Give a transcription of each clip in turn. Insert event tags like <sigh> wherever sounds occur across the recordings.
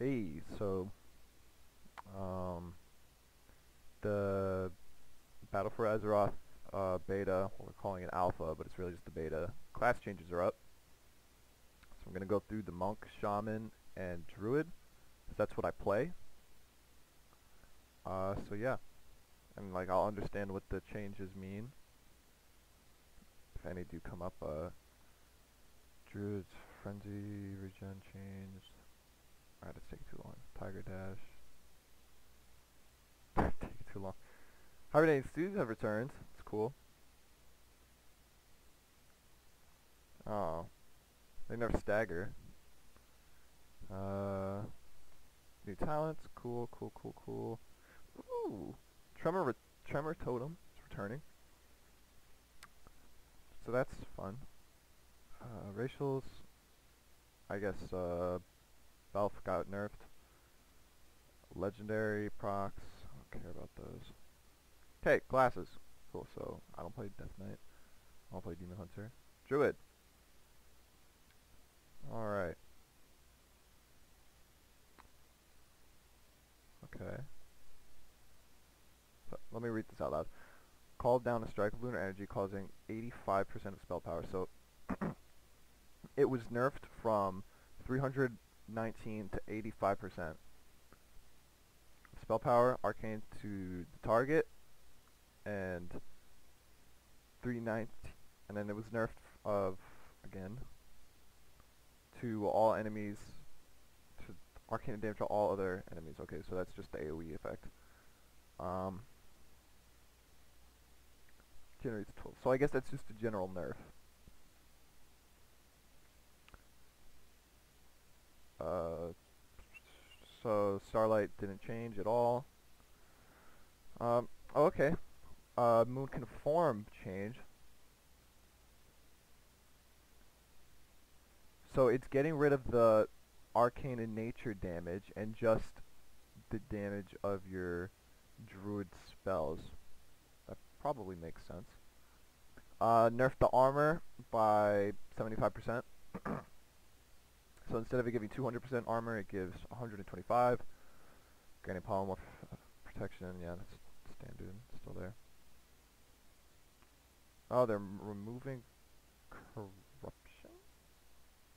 Hey, so um, the Battle for Azeroth uh, beta, we're calling it alpha, but it's really just the beta. Class changes are up. So I'm going to go through the monk, shaman, and druid. that's what I play. Uh, so yeah. And like I'll understand what the changes mean. If any do come up, uh, druid's frenzy, regen changed. Alright, it's taking too long. Tiger Dash. <laughs> taking too long. Hibernating Stews have returned. It's cool. Oh. They never Stagger. Uh, new talents. Cool, cool, cool, cool. Ooh. Tremor, re Tremor Totem is returning. So that's fun. Uh, racials. I guess, uh, Belf got nerfed. Legendary procs. I don't care about those. Okay, classes. Cool, so I don't play Death Knight. I don't play Demon Hunter. Druid. Alright. Okay. So, let me read this out loud. Called down a strike of lunar energy causing 85% of spell power. So <coughs> it was nerfed from 319 to 85%. Spell power, arcane to the target, and 319, and then it was nerfed of, again, to all enemies, to arcane damage to all other enemies. Okay, so that's just the AoE effect. Um, generates 12. So I guess that's just a general nerf. Uh, so Starlight didn't change at all. Um, oh, okay. Uh, Moonkin Form change. So it's getting rid of the arcane and nature damage and just the damage of your druid spells. That probably makes sense. Uh, nerf the armor by 75%. <clears throat> So instead of it giving 200% armor, it gives 125. Granting polymorph protection, yeah, that's standard, still there. Oh, they're removing corruption?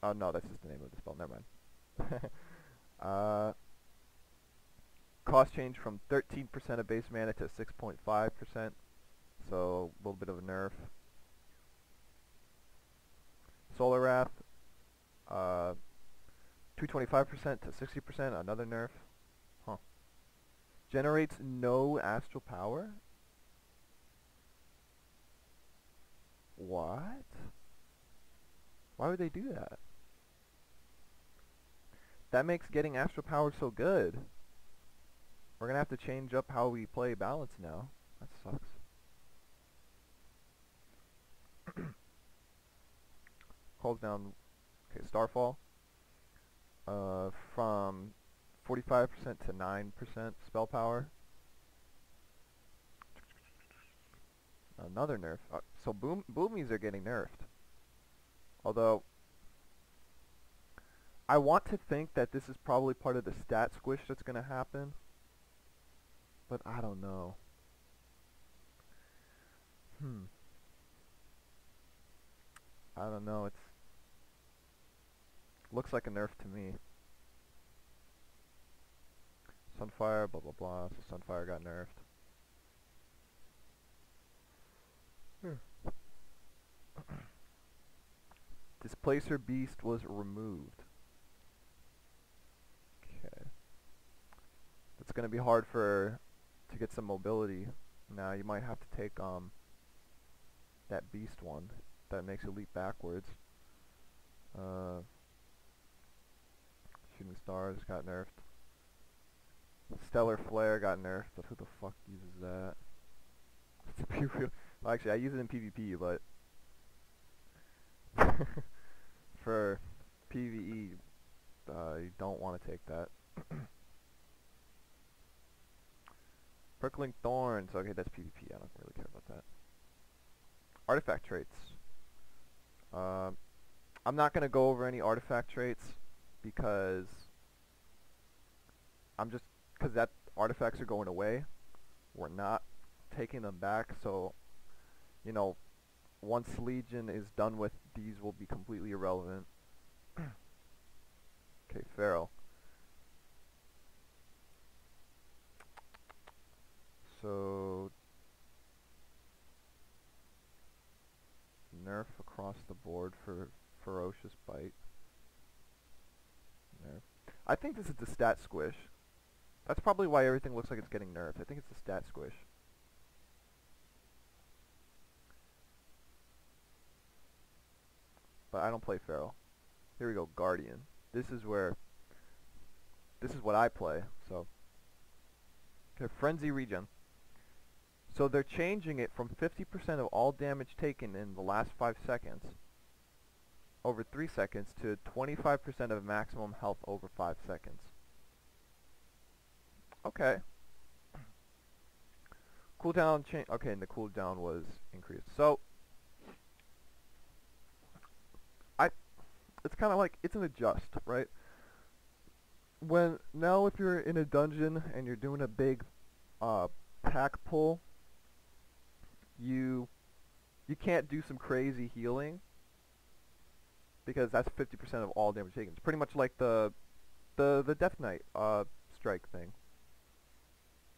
Oh no, that's just the name of the spell, never mind. <laughs> uh, cost change from 13% of base mana to 6.5%, so a little bit of a nerf. Solar Wrath, uh, 225% to 60%, another nerf. Huh. Generates no astral power? What? Why would they do that? That makes getting astral power so good. We're gonna have to change up how we play balance now. That sucks. <clears throat> Calls down, okay, Starfall uh, from 45% to 9% spell power. Another nerf. Uh, so boom boomies are getting nerfed. Although, I want to think that this is probably part of the stat squish that's going to happen. But I don't know. Hmm. I don't know. It's Looks like a nerf to me. Sunfire, blah blah blah. So Sunfire got nerfed. <coughs> Displacer Beast was removed. Okay. That's gonna be hard for to get some mobility. Now you might have to take um that beast one that makes you leap backwards. Uh Shooting Stars got nerfed. Stellar Flare got nerfed, but who the fuck uses that? <laughs> actually, I use it in PvP, but <laughs> for PvE, uh, you don't want to take that. <coughs> Prickling Thorns, okay, that's PvP, I don't really care about that. Artifact traits. Uh, I'm not going to go over any artifact traits because I'm just because that artifacts are going away. We're not taking them back, so you know, once Legion is done with, these will be completely irrelevant. <clears throat> okay, Feral. So nerf across the board for ferocious bite. I think this is the stat squish. That's probably why everything looks like it's getting nerfed. I think it's the stat squish. But I don't play Feral. Here we go, Guardian. This is where... This is what I play, so... Okay, Frenzy Regen. So they're changing it from 50% of all damage taken in the last 5 seconds over 3 seconds to 25% of maximum health over 5 seconds. Okay. Cooldown change. Okay, and the cooldown was increased. So, I, it's kind of like, it's an adjust, right? When, now if you're in a dungeon and you're doing a big, uh, pack pull, you, you can't do some crazy healing because that's 50% of all damage taken. It's pretty much like the the the Death Knight uh, strike thing.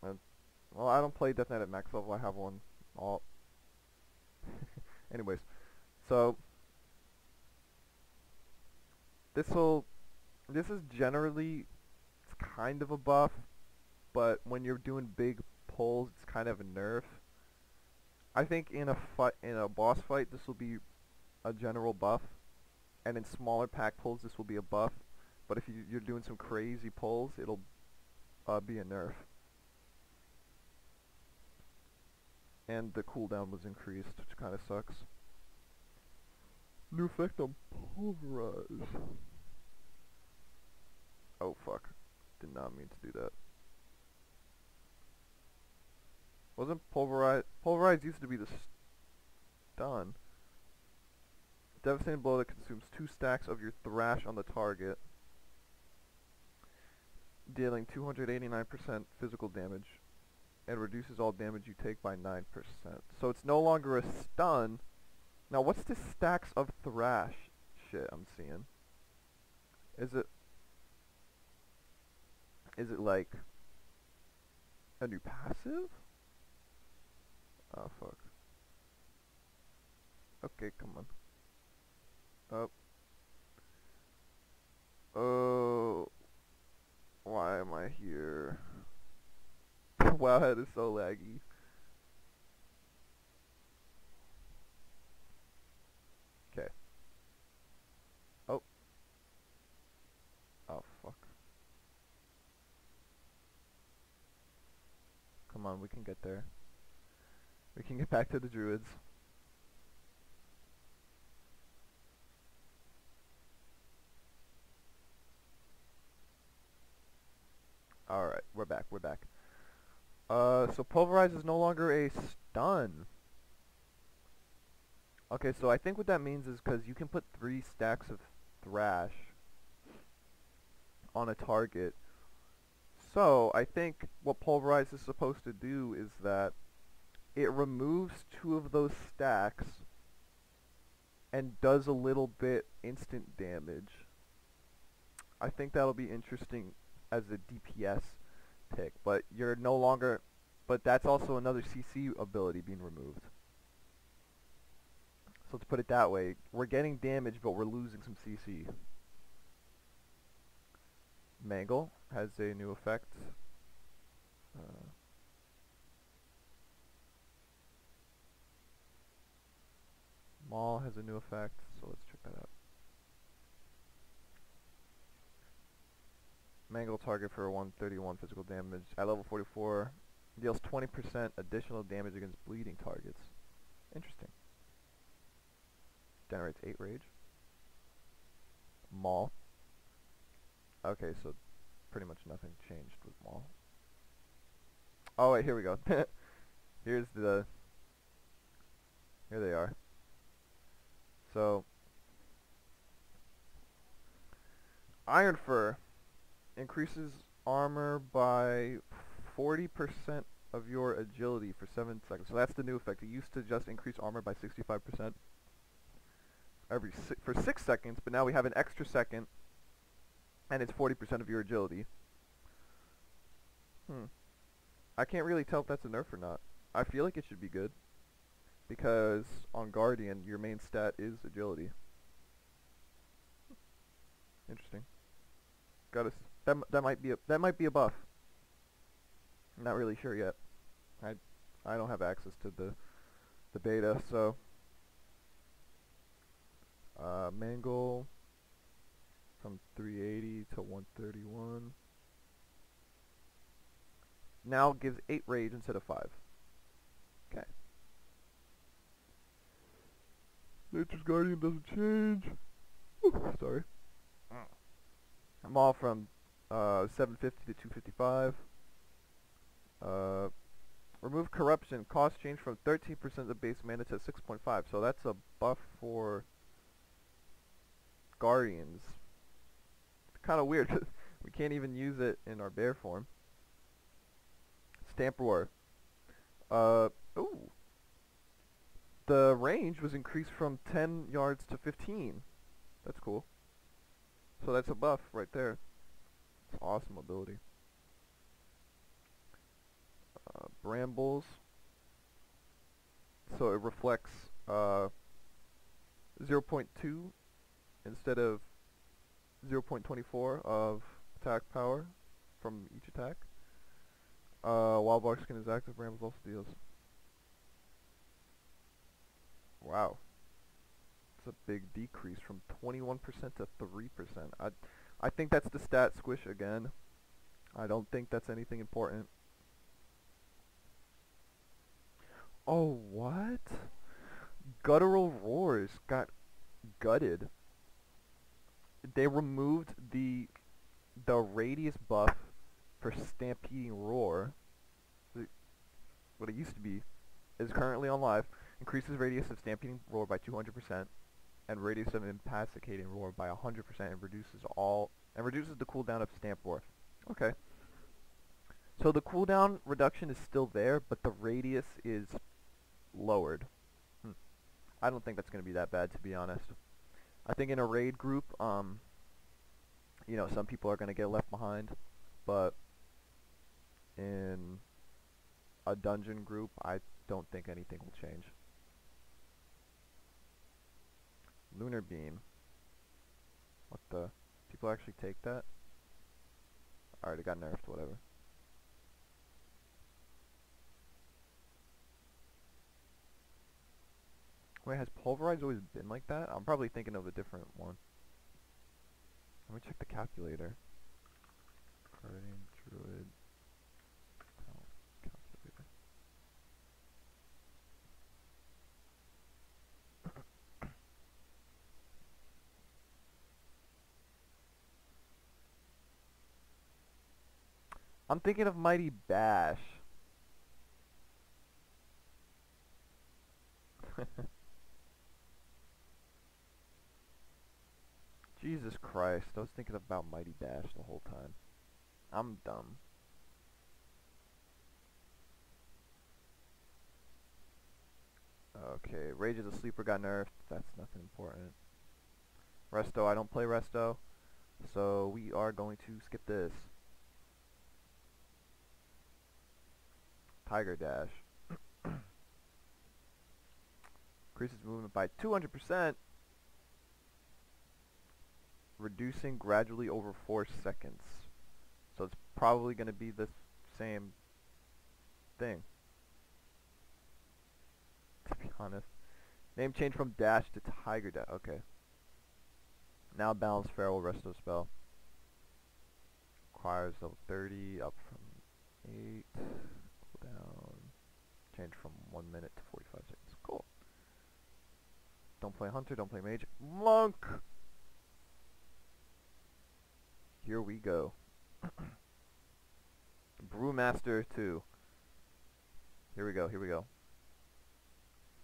And, well, I don't play Death Knight at max level. I have one all. <laughs> Anyways, so this will this is generally it's kind of a buff, but when you're doing big pulls, it's kind of a nerf. I think in a fight in a boss fight, this will be a general buff and in smaller pack pulls this will be a buff. But if you, you're doing some crazy pulls it'll uh, be a nerf. And the cooldown was increased which kinda sucks. New effect on pulverize. Oh fuck. Did not mean to do that. Wasn't pulverize pulverize used to be the stun Devastating blow that consumes two stacks of your thrash on the target, dealing 289% physical damage, and reduces all damage you take by 9%. So it's no longer a stun. Now what's this stacks of thrash shit I'm seeing? Is it... Is it like... A new passive? Oh fuck. Okay, come on. Oh. Oh. Why am I here? <laughs> wow, that is so laggy. Okay. Oh. Oh, fuck. Come on, we can get there. We can get back to the druids. Alright, we're back, we're back. Uh, so Pulverize is no longer a stun. Okay, so I think what that means is because you can put three stacks of Thrash on a target. So, I think what Pulverize is supposed to do is that it removes two of those stacks and does a little bit instant damage. I think that'll be interesting as a DPS pick, but you're no longer, but that's also another CC ability being removed. So to put it that way, we're getting damage, but we're losing some CC. Mangle has a new effect. Uh, Maul has a new effect, so let's check that out. Mangle target for 131 physical damage. At level 44, deals 20% additional damage against bleeding targets. Interesting. Generates 8 rage. Maul. Okay, so pretty much nothing changed with Maul. Oh wait, here we go. <laughs> Here's the... Here they are. So... Ironfur increases armor by 40% of your agility for 7 seconds. So that's the new effect. It used to just increase armor by 65% every si for 6 seconds, but now we have an extra second, and it's 40% of your agility. Hmm. I can't really tell if that's a nerf or not. I feel like it should be good. Because on Guardian, your main stat is agility. Interesting. Got us. That that might be a that might be a buff. I'm not really sure yet. I I don't have access to the the beta, so uh, Mangle from 380 to 131. Now gives 8 rage instead of 5. Okay. Nature's Guardian doesn't change. sorry. I'm all from uh, 750 to 255. Uh, remove corruption. Cost change from 13% of base mana to 6.5. So that's a buff for Guardians. Kind of weird. <laughs> we can't even use it in our bear form. Stamp Roar. Uh, ooh. The range was increased from 10 yards to 15. That's cool. So that's a buff right there. Awesome ability. Uh, brambles. So it reflects uh, 0.2 instead of 0.24 of attack power from each attack. Uh, while Barkskin is active, Brambles also deals. Wow. It's a big decrease from 21% to 3%. I, I think that's the stat squish again. I don't think that's anything important. Oh, what? Guttural Roars got gutted they removed the the radius buff for Stampeding Roar. What it used to be is currently on live. Increases radius of Stampeding Roar by 200% and radius of Incapacitating Roar by 100% and reduces all and reduces the cooldown of Stamp Roar. Okay. So the cooldown reduction is still there, but the radius is lowered. Hmm. I don't think that's going to be that bad, to be honest. I think in a raid group, um, you know, some people are going to get left behind, but in a dungeon group, I don't think anything will change. Lunar Beam. What the? People actually take that? Alright, it got nerfed, whatever. Wait, has Pulverize always been like that? I'm probably thinking of a different one. Let me check the calculator. Guardian Druid. calculator. I'm thinking of Mighty Bash. <laughs> Jesus Christ, I was thinking about Mighty Bash the whole time. I'm dumb. Okay, Rage of the Sleeper got nerfed. That's nothing important. Resto, I don't play Resto. So we are going to skip this. Tiger Dash. <clears throat> Increases movement by 200% reducing gradually over 4 seconds. So it's probably going to be the same thing. <laughs> To be honest. Name change from Dash to Tiger Dash. Okay. Now balance Feral Resto spell. Requires level 30, up from 8. Down. Change from 1 minute to 45 seconds. Cool. Don't play Hunter, don't play Mage. Monk! Here we go. <clears throat> Brewmaster 2. Here we go, here we go.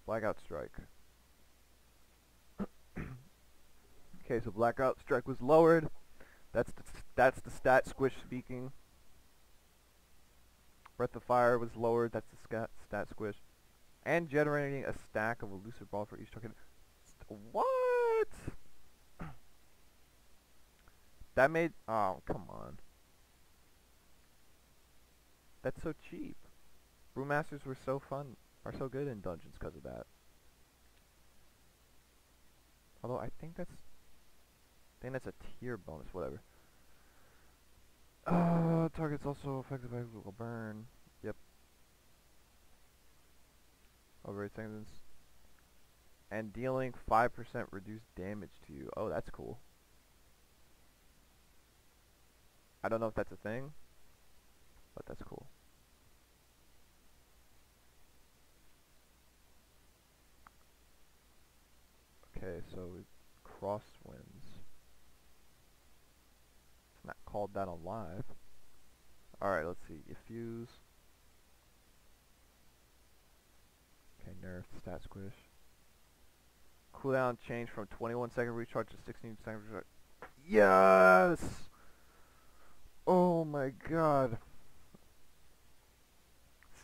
Blackout Strike. <clears throat> okay, so Blackout Strike was lowered. That's the, that's the stat squish speaking. Breath of Fire was lowered. That's the stat, stat squish. And generating a stack of Elusive Brawler for each token. What? <clears throat> That made... Oh, come on. That's so cheap. Brewmasters were so fun, are so good in dungeons because of that. Although I think that's... I think that's a tier bonus, whatever. Uh, target's also affected by a burn. Yep. Over 8 seconds. And dealing 5% reduced damage to you. Oh, that's cool. I don't know if that's a thing, but that's cool. Okay, so crosswinds. It's not called that on live. Alright, let's see. Effuse. Okay, nerf, stat squish. Cooldown change from 21 second recharge to 16 second recharge. Yes! Oh my god.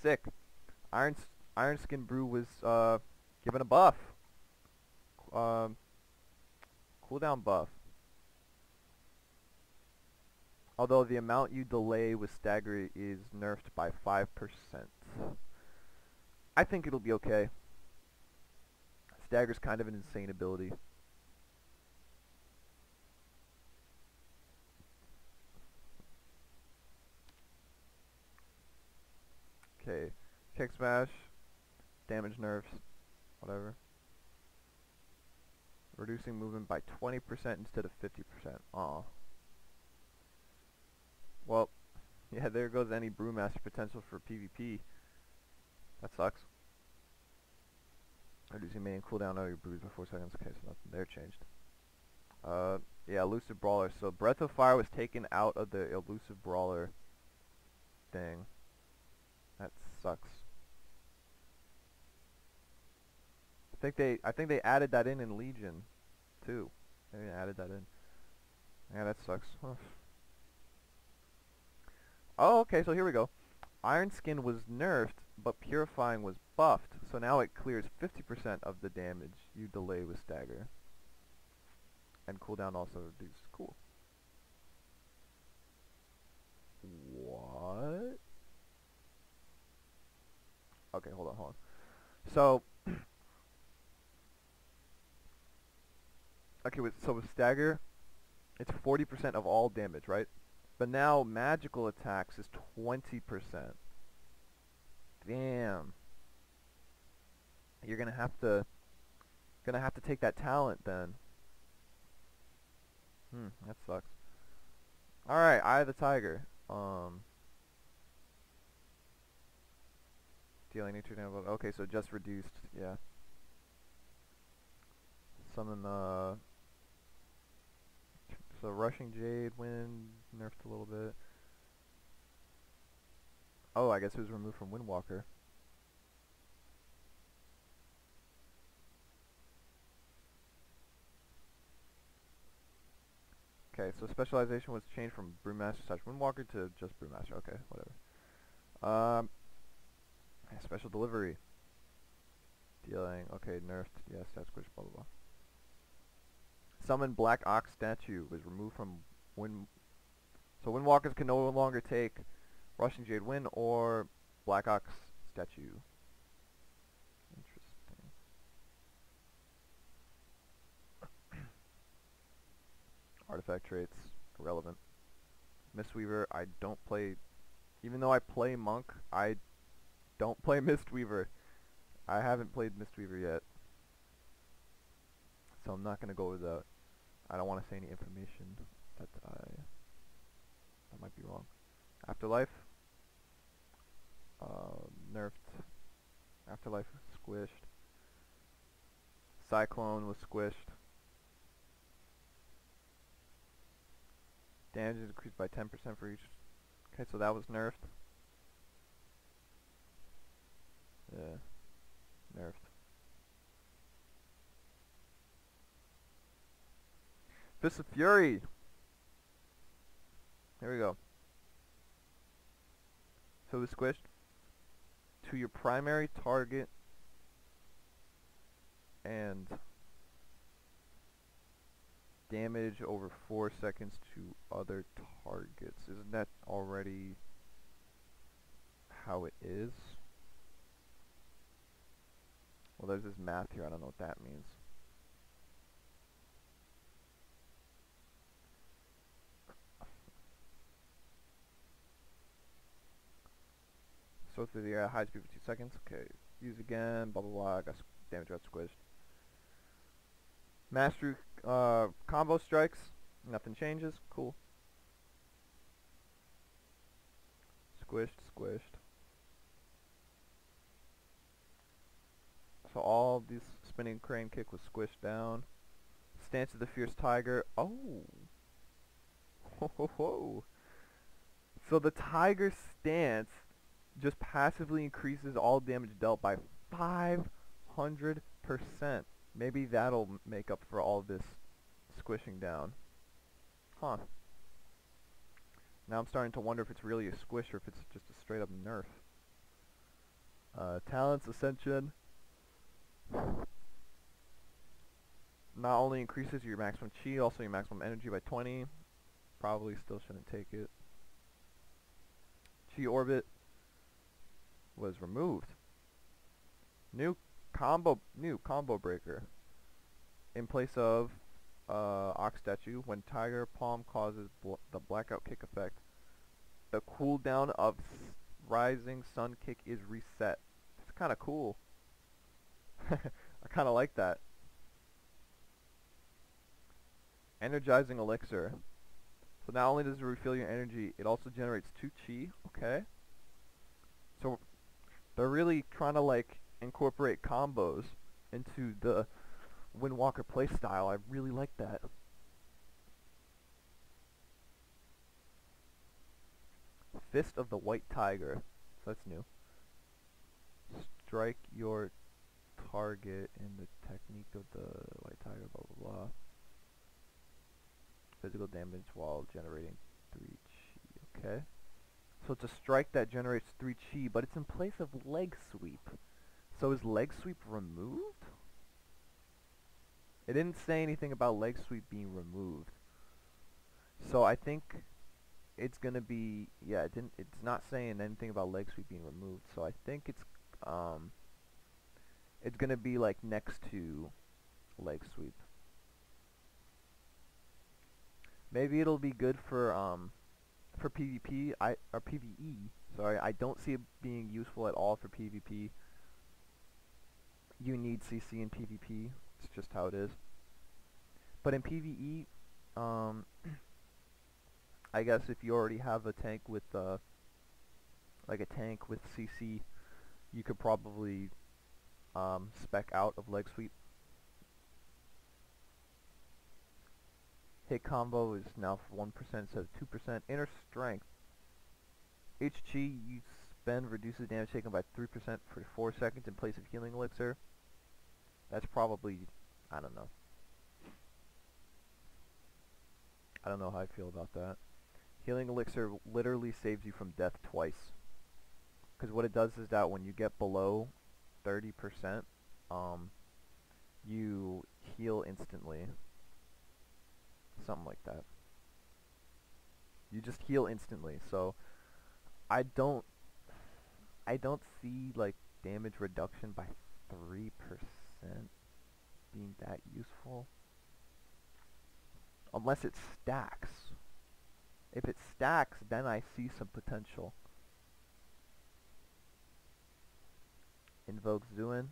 Sick. Iron Ironskin Brew was uh given a buff. Um cooldown buff. Although the amount you delay with stagger is nerfed by 5%. I think it'll be okay. Stagger's kind of an insane ability. Okay. Keg Smash. Damage nerfs. Whatever. Reducing movement by 20% instead of 50%. Aw. Well, <laughs> yeah, there goes any Brewmaster potential for PvP. That sucks. Reducing main cooldown of your brews by 4 seconds. Okay, so nothing there changed. Uh, yeah, Elusive Brawler. So Breath of Fire was taken out of the Elusive Brawler thing. That sucks. I think they I think they added that in in Legion too. They added that in. Yeah, that sucks. Oh, okay, so here we go. Ironskin was nerfed, but Purifying was buffed, so now it clears 50% of the damage you delay with Stagger. And cooldown also reduced. Cool. What? Okay, hold on, hold on. So, <clears throat> okay, with, so with stagger, it's 40% of all damage, right? But now magical attacks is 20%. Damn. You're gonna have to, gonna have to take that talent then. Hmm, that sucks. Alright, of the Tiger. Um, Dealing damage. Okay, so just reduced. Yeah. Summon uh. So rushing jade wind nerfed a little bit. Oh, I guess it was removed from Windwalker. Okay, so specialization was changed from Brewmaster slash Windwalker to just Brewmaster. Okay, whatever. Um, Special delivery. Dealing. Okay, nerfed. Yes, that's squish. Blah blah blah. Summon Black Ox statue was removed from Wind. So Windwalkers can no longer take Rushing Jade Wind or Black Ox statue. Interesting. <coughs> Artifact traits irrelevant. Mistweaver. I don't play. Even though I play Monk, I don't play <laughs> Mistweaver. I haven't played Mistweaver yet. So I'm not going to go without. I don't want to say any information that I that might be wrong. Afterlife uh, nerfed. Afterlife squished. Cyclone was squished. Damage is increased by 10% for each. Okay, so that was nerfed. Yeah. Nerfed. Fist of Fury. Here we go. so was squished to your primary target and damage over 4 seconds to other targets. Isn't that already how it is? Well, there's this math here. I don't know what that means. So through the air, high speed for 2 seconds. Okay, use again, blah blah blah. I got damage got squished. Mastery uh, combo strikes. Nothing changes. Cool. Squished, squished. So all these spinning crane kick was squished down. Stance of the Fierce Tiger. Oh. <laughs> Ho ho ho. So the Tiger stance just passively increases all damage dealt by 500%. Maybe that'll make up for all this squishing down. Huh. Now I'm starting to wonder if it's really a squish or if it's just a straight up nerf. Uh, talents Ascension. Not only increases your maximum chi, also your maximum energy by 20. Probably still shouldn't take it. Chi Orbit was removed. New combo, new combo breaker. In place of uh, Ox Statue, when Tiger Palm causes bl the blackout kick effect, the cooldown of Rising Sun Kick is reset. It's kind of cool. <laughs> I kind of like that. Energizing Elixir. So not only does it refill your energy, it also generates 2 chi. Okay. So they're really trying to like incorporate combos into the Windwalker playstyle. I really like that. Fist of the White Tiger. So that's new. Strike your target in the technique of the White Tiger, blah blah blah. Physical damage while generating 3 chi. Okay. So it's a strike that generates 3 chi, but it's in place of leg sweep. So is leg sweep removed? It didn't say anything about leg sweep being removed. So I think it's gonna be yeah, it didn't it's not saying anything about leg sweep being removed, so I think it's um it's gonna be like next to leg sweep. Maybe it'll be good for um for PvP I or PvE. Sorry, I don't see it being useful at all for PvP. You need CC in PvP. It's just how it is. But in PvE, um, <clears throat> I guess if you already have a tank with uh, like a tank with CC, you could probably um, spec out of leg sweep. Hit combo is now 1% instead of 2%. Inner strength. Chi you spend reduces damage taken by 3% for 4 seconds in place of healing elixir. That's probably, I don't know. I don't know how I feel about that. Healing elixir literally saves you from death twice. Because what it does is that when you get below 30%, um, you heal instantly. Something like that. You just heal instantly. So I don't I don't see like damage reduction by 3% being that useful. Unless it stacks. If it stacks, then I see some potential. Invoke Xuen.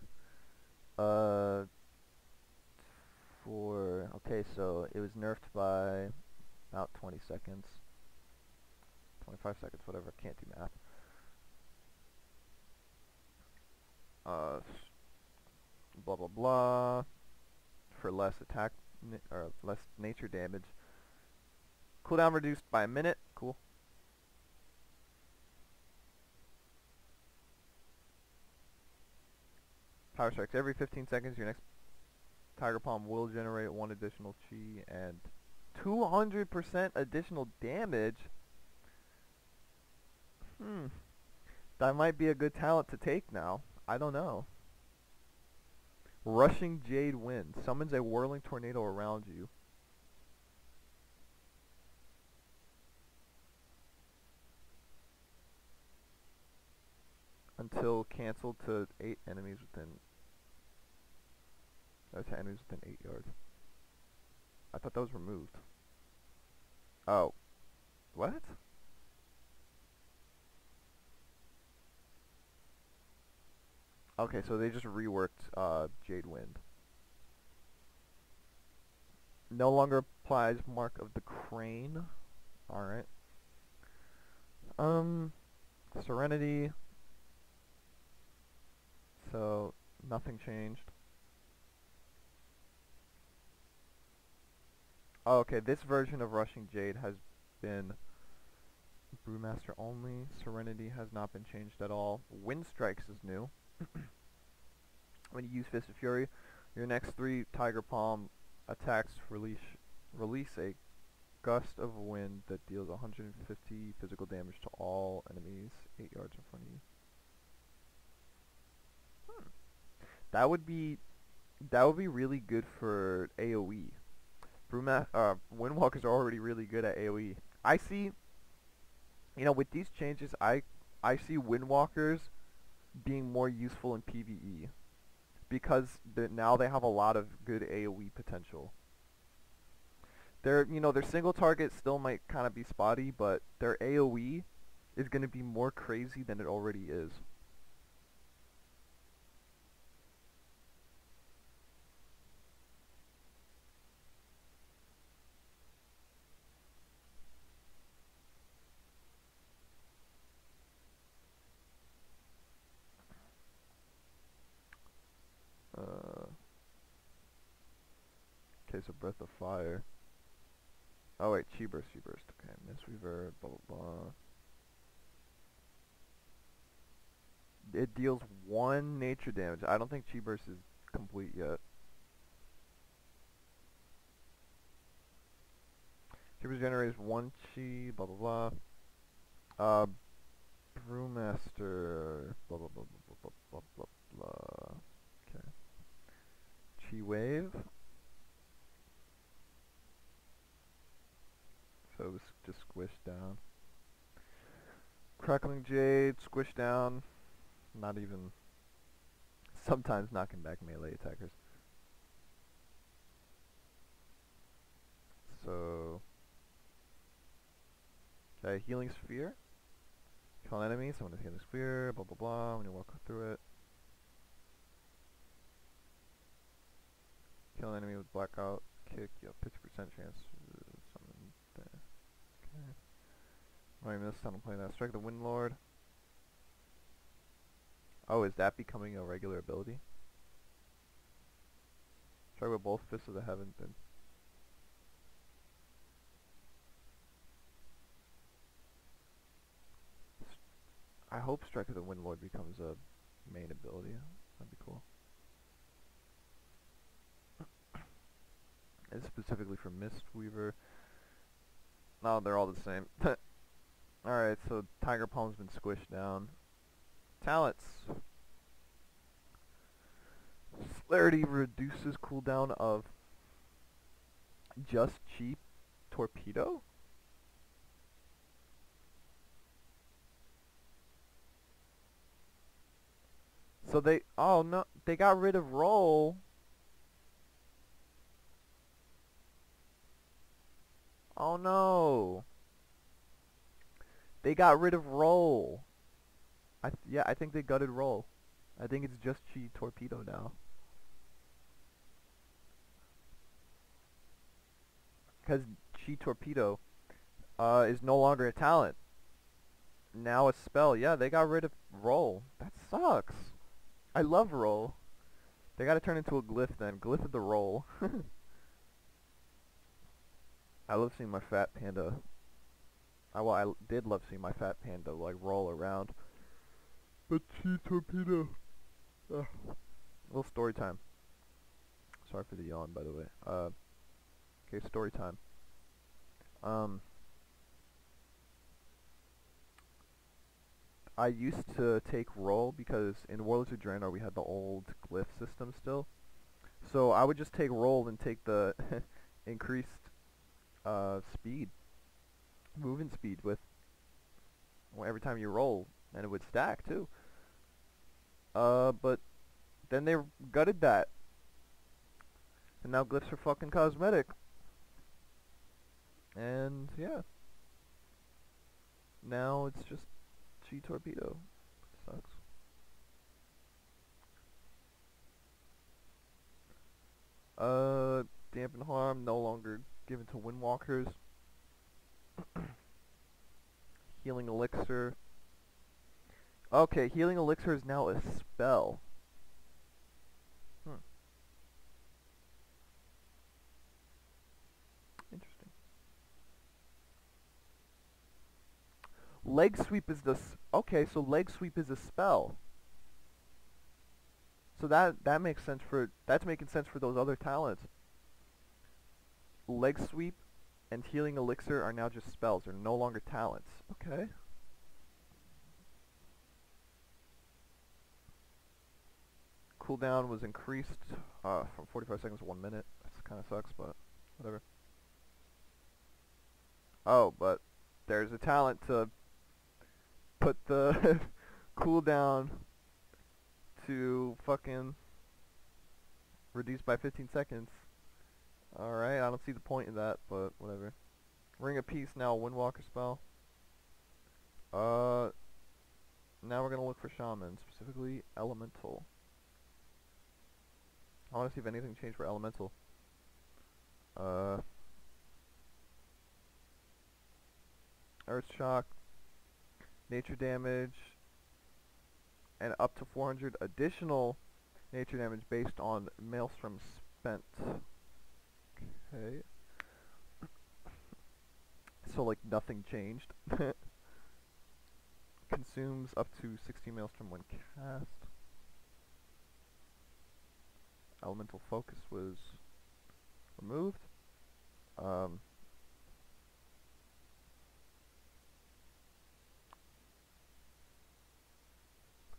Uh, for, okay, so it was nerfed by about 20 seconds. 25 seconds, whatever, I can't do math. Uh, blah blah blah for less attack or less nature damage. Cooldown reduced by a minute. Cool. Power strikes every 15 seconds. Your next Tiger Palm will generate one additional chi and 200% additional damage. Hmm. That might be a good talent to take now. I don't know. Rushing Jade Wind. Summons a whirling tornado around you. Until canceled to 8 enemies within... To enemies within 8 yards. I thought that was removed. Oh. What? Okay, so they just reworked uh, Jade Wind. No longer applies Mark of the Crane. Alright. Um, Serenity. So, nothing changed. Oh, okay, this version of Rushing Jade has been Brewmaster only. Serenity has not been changed at all. Wind Strikes is new. <clears throat> when you use Fist of Fury, your next three Tiger Palm attacks release release a gust of wind that deals 150 physical damage to all enemies 8 yards in front of you. Hmm. That would be that would be really good for AoE. Bruma uh, Windwalkers are already really good at AoE. I see, you know, with these changes, I I see Windwalkers being more useful in PvE because now they have a lot of good AoE potential. Their, you know, their single target still might kind of be spotty, but their AoE is going to be more crazy than it already is. Breath of Fire. Oh wait, Chi Burst, Chi Burst. Okay, Miss Reverb, blah blah blah. It deals one nature damage. I don't think Chi Burst is complete yet. Chi Burst generates one Chi, blah blah blah. Uh, Brewmaster, blah blah blah blah blah blah blah. Down. Crackling Jade, squished down, not even, sometimes knocking back melee attackers. So, okay, Healing Sphere. Kill an enemy, someone has Healing Sphere, blah blah blah, when you walk through it. Kill an enemy with Blackout, kick, you have 50% chance Oh, I missed on playing that. Strike the Windlord. Oh, is that becoming a regular ability? Strike with both Fists of the Heavens then. I hope Strike of the Windlord becomes a main ability. That'd be cool. it's specifically for Mistweaver. No, they're all the same. <laughs> Alright, so Tiger Palm's been squished down. Talents. Celerity reduces cooldown of just Chi Torpedo? So they, oh no, they got rid of roll. Oh no. They got rid of roll. I yeah, I think they gutted roll. I think it's just Chi Torpedo now. Because Chi Torpedo uh, is no longer a talent. Now a spell. Yeah, they got rid of roll. That sucks. I love roll. They gotta turn into a glyph then. Glyph of the roll. <laughs> I love seeing my fat panda I, well, I did love seeing my fat panda like roll around. But Chi Torpedo. Little story time. Sorry for the yawn, by the way. Uh, okay, story time. Um, I used to take roll because in Warlords of Draenor we had the old glyph system still. So I would just take roll and take the <laughs> increased uh, speed, moving speed with well, every time you roll, and it would stack too. Uh, but then they gutted that, and now glyphs are fucking cosmetic. And yeah, now it's just Chi Torpedo. Sucks. Uh, dampen harm no longer given to windwalkers. <clears throat> healing elixir. Okay, healing elixir is now a spell. Hmm. Interesting. Leg sweep is the okay. So leg sweep is a spell. So that that makes sense for that's making sense for those other talents. Leg sweep and healing elixir are now just spells. They're no longer talents. Okay. Cooldown was increased uh, from 45 seconds to 1 minute. That kind of sucks, but whatever. Oh, but there's a talent to put the <laughs> cooldown to fucking reduce by 15 seconds. Alright, I don't see the point in that, but whatever. Ring of Peace now, Windwalker spell. Uh, now we're gonna look for Shaman, specifically Elemental. I wanna see if anything changed for Elemental. Uh, Earth Shock, Nature Damage, and up to 400 additional nature damage based on Maelstrom spent. Okay. So like nothing changed. <laughs> Consumes up to 60 maelstrom when cast. Elemental focus was removed. Um,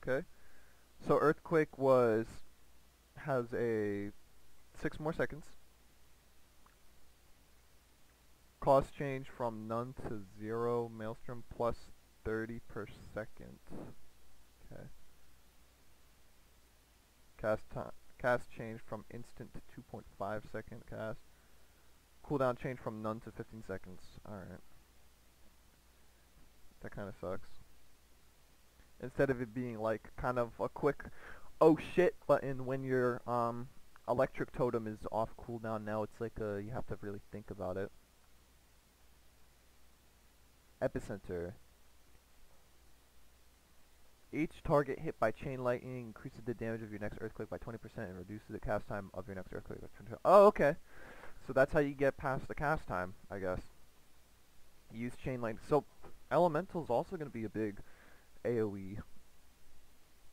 okay. So earthquake was has a six more seconds. Cost change from none to zero. Maelstrom plus 30 per second. Okay. Cast time. Cast change from instant to 2.5 second cast. Cooldown change from none to 15 seconds. Alright. That kind of sucks. Instead of it being like kind of a quick oh shit button when your um electric totem is off cooldown now it's like a you have to really think about it. Epicenter. Each target hit by chain lightning increases the damage of your next earthquake by 20% and reduces the cast time of your next earthquake by 20%. Oh, okay. So that's how you get past the cast time, I guess. Use chain lightning. So elemental is also going to be a big AoE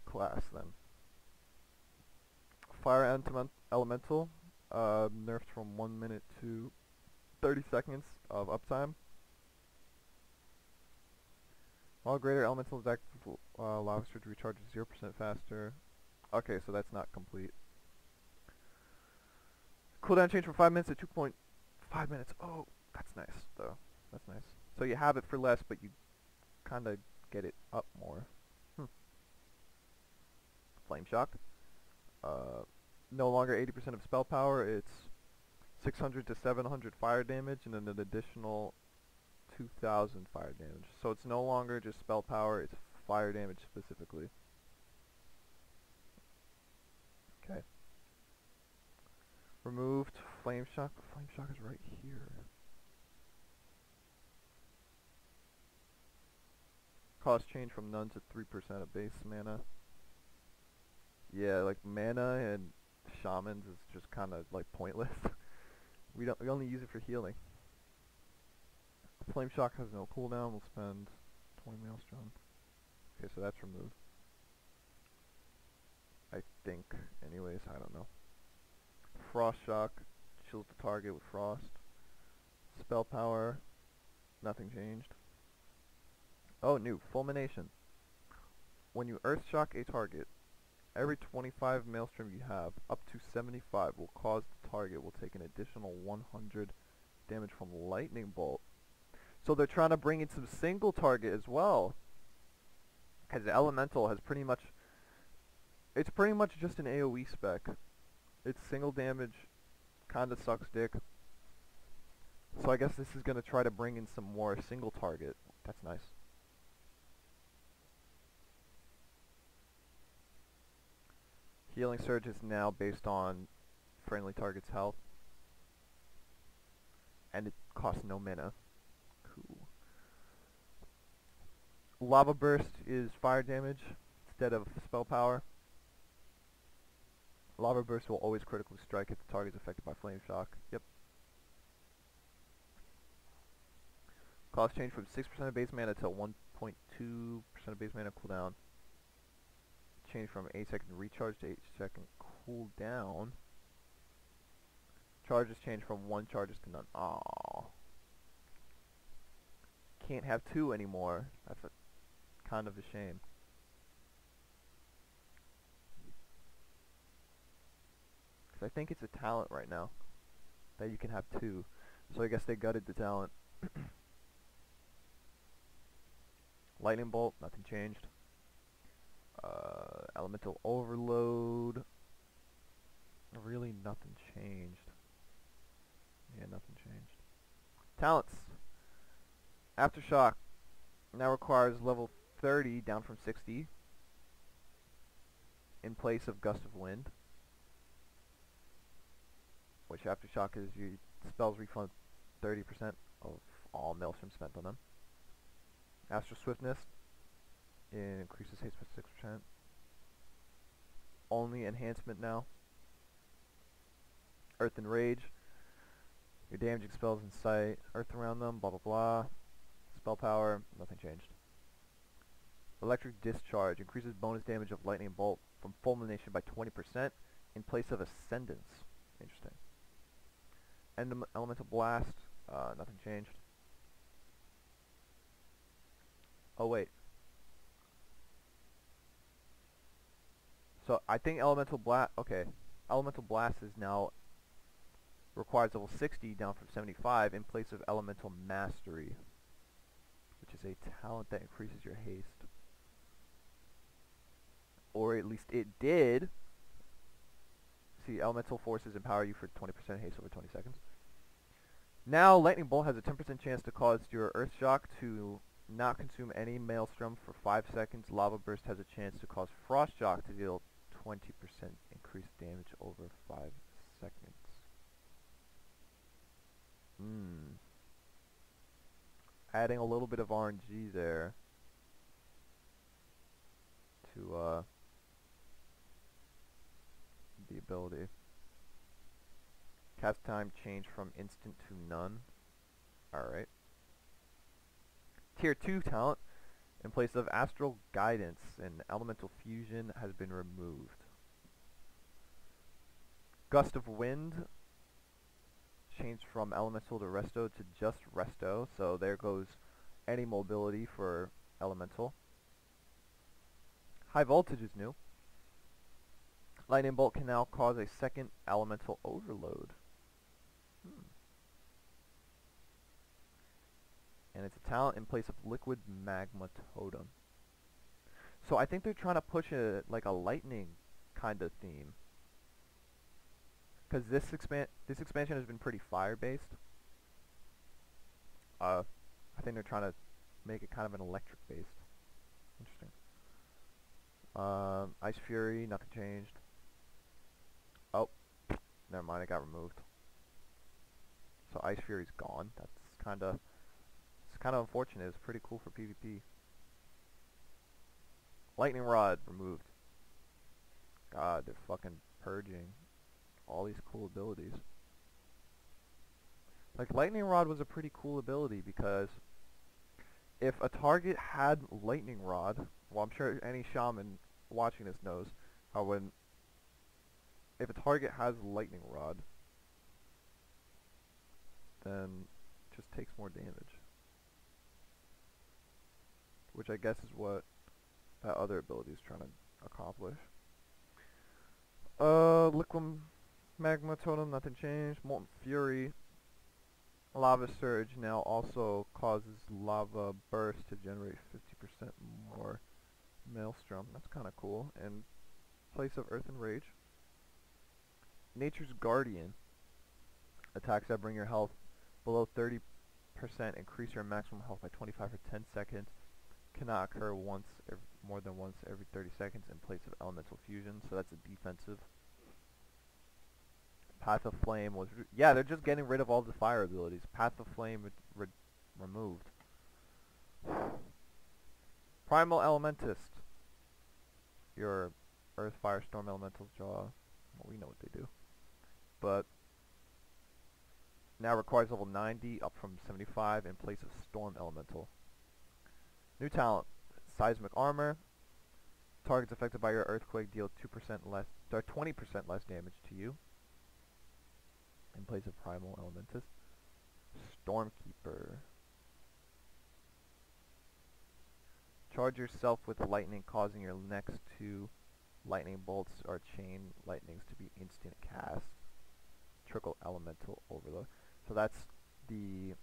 class then. Fire elemental uh, nerfed from 1 minute to 30 seconds of uptime. All greater elemental active uh, allows her to recharge 0% faster. Okay, so that's not complete. Cooldown change from 5 minutes to 2.5 minutes. Oh, that's nice, though. That's nice. So you have it for less, but you kind of get it up more. Hmm. Flame Shock. Uh, no longer 80% of spell power. It's 600 to 700 fire damage and then an additional 2000 fire damage. So it's no longer just spell power, it's fire damage specifically. Okay. Removed flame shock. Flame shock is right here. Cost change from none to 3% of base mana. Yeah, like mana and shamans is just kind of like pointless. <laughs> we don't we only use it for healing. Flame Shock has no cooldown. We'll spend 20 Maelstrom. Okay, so that's removed. I think. Anyways, I don't know. Frost Shock chills the target with frost. Spell power. Nothing changed. Oh, new. Fulmination. when you Earth Shock a target, every 25 Maelstrom you have, up to 75, will cause the target will take an additional 100 damage from Lightning Bolt. So they're trying to bring in some single target as well. Because Elemental has pretty much... It's pretty much just an AoE spec. It's single damage, kinda sucks dick. So I guess this is going to try to bring in some more single target. That's nice. Healing Surge is now based on friendly target's health. And it costs no mana. Cool. Lava Burst is fire damage instead of spell power. Lava Burst will always critically strike if the target is affected by Flame Shock. Yep. Cost change from 6% of base mana to 1.2% of base mana cooldown. Change from 8 second recharge to 8 second cooldown. Charges change from 1 charges to none. Aww. Can't have 2 anymore. That's a kind of a shame. Because I think it's a talent right now. That you can have 2. So I guess they gutted the talent. <coughs> Lightning Bolt, nothing changed. Uh, elemental Overload. Really nothing changed. Yeah, nothing changed. Talents. Aftershock now requires level 30 down from 60 in place of Gust of Wind. Which Aftershock is your spells refund 30% of all Maelstrom spent on them. Astral Swiftness increases haste by 6%. Only enhancement now. Earthen Rage. Your damaging spells in sight. Earth around them, blah blah blah. Spell power, nothing changed. Electric Discharge increases bonus damage of Lightning Bolt from Fulmination by 20% in place of Ascendance. Interesting. Elemental Blast, uh, nothing changed. Oh wait. So I think Elemental Blast, okay. Elemental Blast is now requires level 60 down from 75 in place of Elemental Mastery. Which is a talent that increases your haste. Or at least it did. See, Elemental Forces empower you for 20% haste over 20 seconds. Now, Lightning Bolt has a 10% chance to cause your Earth Shock to not consume any Maelstrom for 5 seconds. Lava Burst has a chance to cause Frost Shock to deal 20% increased damage over 5 seconds. Hmm. Adding a little bit of RNG there to uh, the ability. Cast time change from instant to none. Alright. Tier 2 talent, in place of Astral Guidance and Elemental Fusion has been removed. Gust of Wind changed from Elemental to Resto to just Resto, so there goes any mobility for Elemental. High Voltage is new. Lightning Bolt can now cause a second Elemental Overload. Hmm. and it's a talent in place of Liquid Magma Totem. So I think they're trying to push a like a lightning kind of theme. Because this expand this expansion has been pretty fire based. Uh, I think they're trying to make it kind of an electric based. Interesting. Um, Ice Fury, nothing changed. Never mind, it got removed. So Icefury's gone. That's kind of it's kind of unfortunate. It's pretty cool for PvP. Lightning Rod removed. God, they're fucking purging all these cool abilities. Like, Lightning Rod was a pretty cool ability because if a target had Lightning Rod, well, I'm sure any shaman watching this knows how when if a target has Lightning Rod, then just takes more damage which I guess is what that other ability is trying to accomplish. Uh, Liquid Magma Totem, nothing changed. Molten Fury, Lava Surge now also causes lava burst to generate 50% more Maelstrom. That's kind of cool. And place of Earthen Rage. Nature's Guardian. Attacks that bring your health below 30% increase your maximum health by 25 for 10 seconds. Cannot occur once every, more than once every 30 seconds in place of Elemental Fusion, so that's a defensive. Path of Flame was... yeah, they're just getting rid of all the fire abilities. Path of Flame re removed. <sighs> Primal Elementist. Your Earth, Fire, Storm Elementals draw... Well, we know what they do. But... Now requires level 90, up from 75, in place of Storm Elemental. New talent. Seismic Armor. Targets affected by your earthquake deal 2% less, uh, or 20% less damage to you in place of Primal Elementus. Stormkeeper. Charge yourself with lightning, causing your next two lightning bolts or chain lightnings to be instant cast. Elemental Overload. So that's the...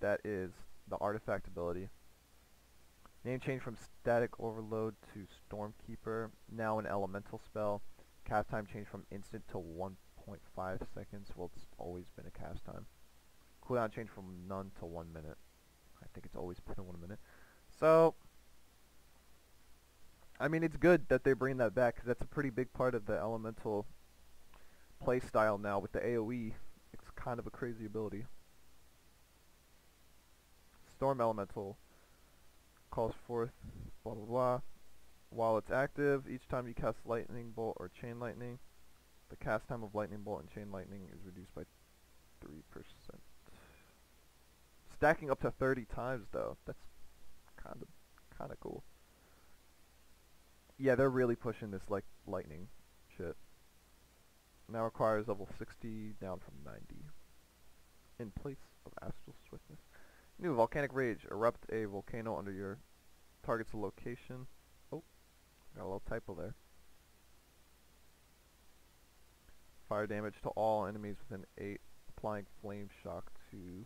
That is the artifact ability. Name change from Static Overload to Stormkeeper. Now an elemental spell. Cast time change from instant to 1.5 seconds. Well, it's always been a cast time. Cooldown change from none to one minute. I think it's always <laughs> been one minute. So, I mean, it's good that they bring that back because that's a pretty big part of the elemental playstyle now with the AoE. It's kind of a crazy ability. Storm Elemental calls forth blah blah blah. While it's active, each time you cast Lightning Bolt or Chain Lightning, the cast time of Lightning Bolt and Chain Lightning is reduced by 3%. Stacking up to 30 times though, that's kind of kind of cool. Yeah, they're really pushing this like lightning shit. Now requires level 60 down from 90. In place of Astral Swiftness. New Volcanic Rage. Erupt a volcano under your target's location. Oh, got a little typo there. Fire damage to all enemies within 8, applying flame shock to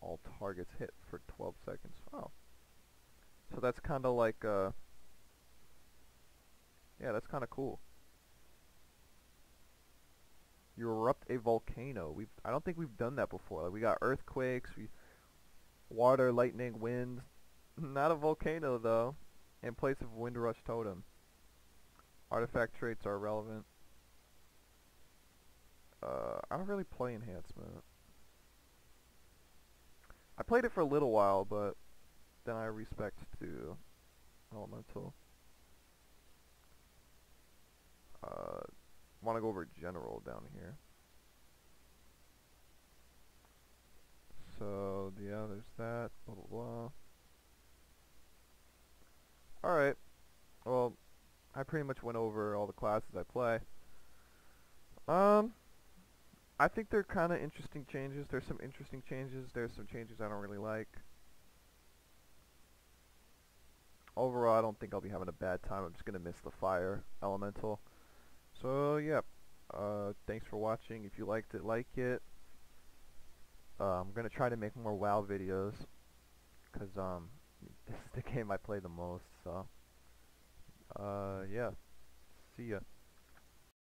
all targets hit for 12 seconds. Wow. So that's kind of like, uh, yeah, that's kind of cool. You erupt a volcano. We've, I don't think we've done that before. Like we got earthquakes, we, water, lightning, wind. <laughs> Not a volcano though in place of Windrush Totem. Artifact traits are relevant. Uh, I don't really play Enhancement. I played it for a little while, but then I respect to Elemental. Uh, want to go over General down here. So, yeah, there's that, blah blah blah. Alright. Well, I pretty much went over all the classes I play. Um, I think they're kind of interesting changes. There's some interesting changes. There's some changes I don't really like. Overall, I don't think I'll be having a bad time. I'm just going to miss the fire elemental. So, yeah. Uh, thanks for watching. If you liked it, like it. Uh, I'm going to try to make more WoW videos. Because, um, <laughs> this is the game I play the most, so. Uh, yeah. See ya.